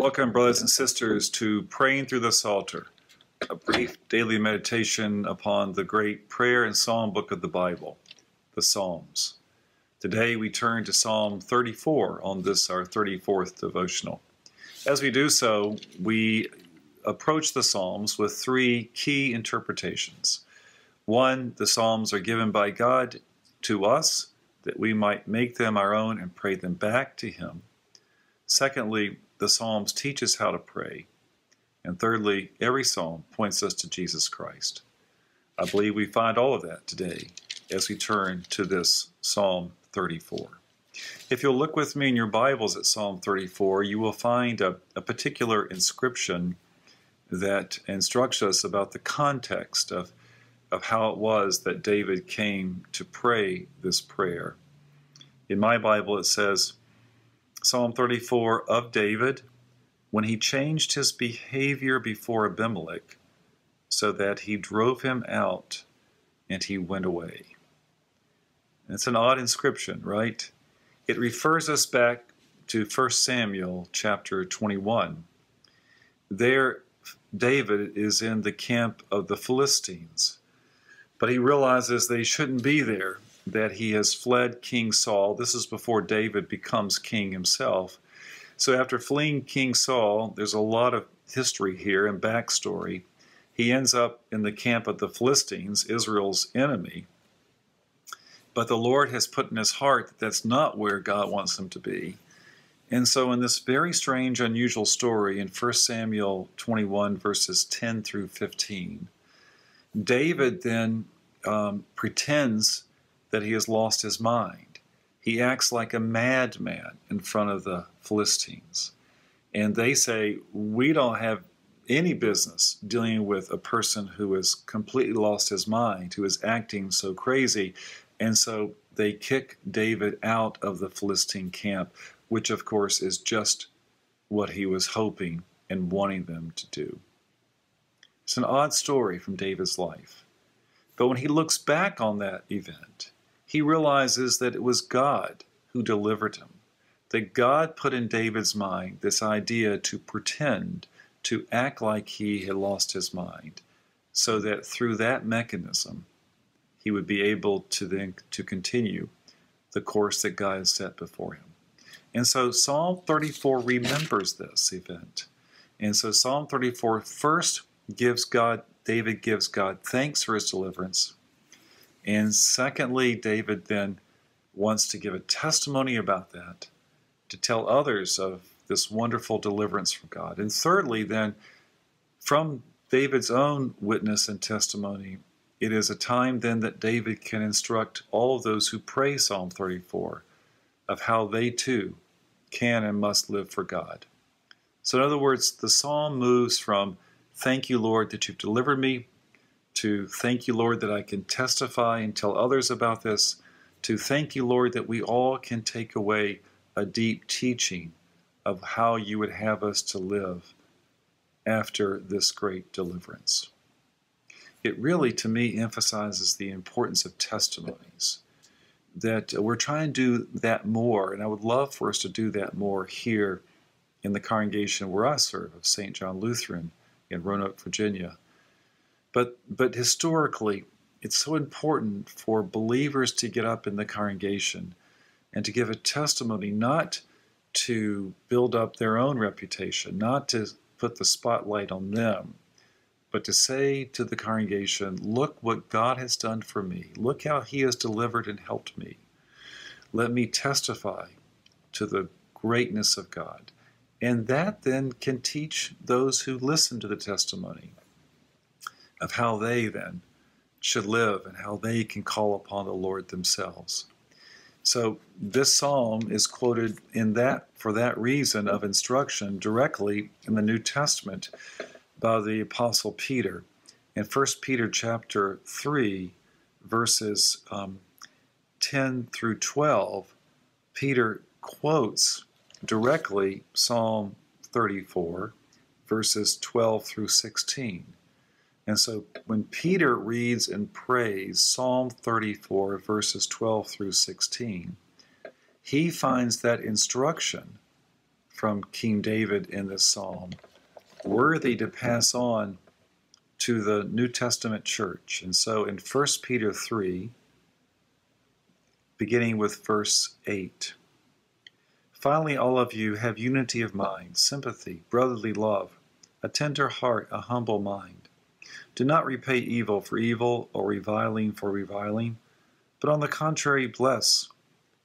Welcome, brothers and sisters, to Praying Through the Psalter, a brief daily meditation upon the great prayer and psalm book of the Bible, the Psalms. Today we turn to Psalm 34 on this, our 34th devotional. As we do so, we approach the Psalms with three key interpretations. One, the Psalms are given by God to us that we might make them our own and pray them back to Him. Secondly, the Psalms teach us how to pray. And thirdly, every psalm points us to Jesus Christ. I believe we find all of that today as we turn to this Psalm 34. If you'll look with me in your Bibles at Psalm 34, you will find a, a particular inscription that instructs us about the context of, of how it was that David came to pray this prayer. In my Bible, it says, Psalm 34 of David, when he changed his behavior before Abimelech, so that he drove him out and he went away. It's an odd inscription, right? It refers us back to 1 Samuel chapter 21. There, David is in the camp of the Philistines, but he realizes they shouldn't be there that he has fled King Saul. This is before David becomes king himself. So after fleeing King Saul, there's a lot of history here and backstory. He ends up in the camp of the Philistines, Israel's enemy. But the Lord has put in his heart that that's not where God wants him to be. And so, in this very strange, unusual story in 1 Samuel 21, verses 10 through 15, David then um, pretends that he has lost his mind. He acts like a madman in front of the Philistines. And they say, We don't have any business dealing with a person who has completely lost his mind, who is acting so crazy. And so they kick David out of the Philistine camp, which of course is just what he was hoping and wanting them to do. It's an odd story from David's life. But when he looks back on that event, he realizes that it was God who delivered him. That God put in David's mind this idea to pretend, to act like he had lost his mind, so that through that mechanism, he would be able to then to continue the course that God has set before him. And so Psalm 34 remembers this event. And so Psalm 34 first gives God, David gives God thanks for his deliverance. And secondly, David then wants to give a testimony about that, to tell others of this wonderful deliverance from God. And thirdly, then, from David's own witness and testimony, it is a time then that David can instruct all of those who pray Psalm 34 of how they too can and must live for God. So, in other words, the psalm moves from, Thank you, Lord, that you've delivered me, to thank you, Lord, that I can testify and tell others about this, to thank you, Lord, that we all can take away a deep teaching of how you would have us to live after this great deliverance. It really, to me, emphasizes the importance of testimonies. That we're trying to do that more, and I would love for us to do that more here in the congregation where I serve of St. John Lutheran in Roanoke, Virginia. But, but historically, it's so important for believers to get up in the congregation and to give a testimony, not to build up their own reputation, not to put the spotlight on them, but to say to the congregation, Look what God has done for me. Look how He has delivered and helped me. Let me testify to the greatness of God. And that then can teach those who listen to the testimony of how they then should live and how they can call upon the Lord themselves. So this psalm is quoted in that for that reason of instruction directly in the New Testament by the apostle Peter in 1 Peter chapter 3 verses um, 10 through 12 Peter quotes directly Psalm 34 verses 12 through 16 and so when Peter reads and prays Psalm 34, verses 12 through 16, he finds that instruction from King David in this psalm, worthy to pass on to the New Testament church. And so in 1 Peter 3, beginning with verse 8. Finally, all of you have unity of mind, sympathy, brotherly love, a tender heart, a humble mind. Do not repay evil for evil or reviling for reviling, but on the contrary, bless,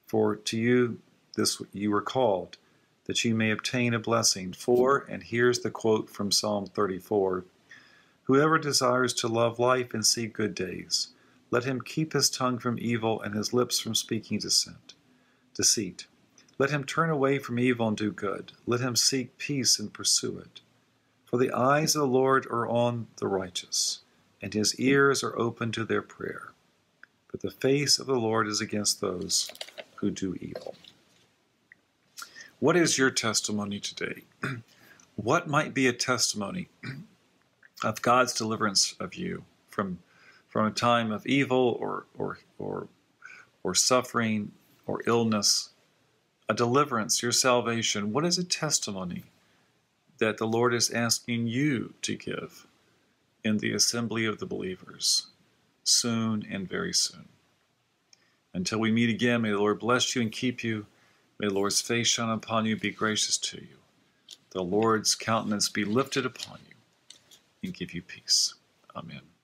for to you this you were called, that you may obtain a blessing. For, and here's the quote from Psalm 34 Whoever desires to love life and see good days, let him keep his tongue from evil and his lips from speaking dissent, deceit. Let him turn away from evil and do good. Let him seek peace and pursue it. For the eyes of the Lord are on the righteous, and his ears are open to their prayer. But the face of the Lord is against those who do evil. What is your testimony today? what might be a testimony of God's deliverance of you from, from a time of evil or, or, or, or suffering or illness? A deliverance, your salvation. What is a testimony that the Lord is asking you to give in the assembly of the believers soon and very soon? Until we meet again, may the Lord bless you and keep you. May the Lord's face shine upon you, be gracious to you. The Lord's countenance be lifted upon you and give you peace. Amen.